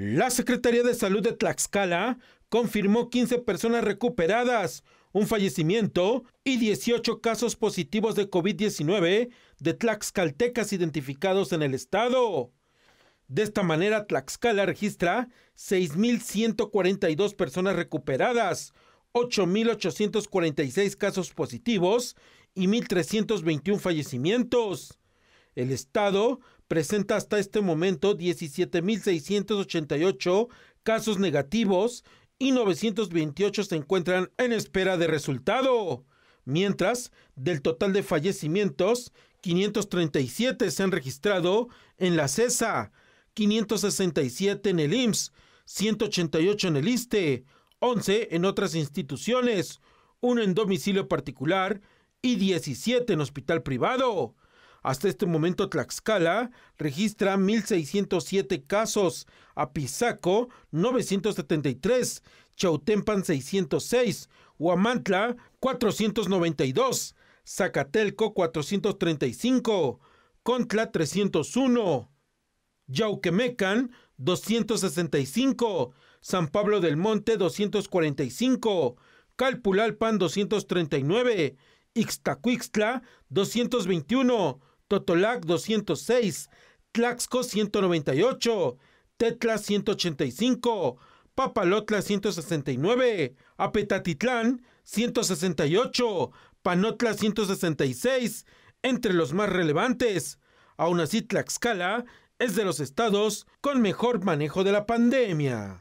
La Secretaría de Salud de Tlaxcala confirmó 15 personas recuperadas, un fallecimiento y 18 casos positivos de COVID-19 de tlaxcaltecas identificados en el estado. De esta manera, Tlaxcala registra 6.142 personas recuperadas, 8.846 casos positivos y 1.321 fallecimientos. El estado presenta hasta este momento 17.688 casos negativos y 928 se encuentran en espera de resultado. Mientras, del total de fallecimientos, 537 se han registrado en la CESA, 567 en el IMSS, 188 en el ISTE, 11 en otras instituciones, uno en domicilio particular y 17 en hospital privado. Hasta este momento Tlaxcala registra 1.607 casos, Apizaco 973, Chautempan 606, Huamantla 492, Zacatelco 435, Contla 301, Yauquemecan 265, San Pablo del Monte 245, Calpulalpan 239, Ixtacuixtla 221, Totolac 206, Tlaxco 198, Tetla 185, Papalotla 169, Apetatitlán 168, Panotla 166, entre los más relevantes. Aún así, Tlaxcala es de los estados con mejor manejo de la pandemia.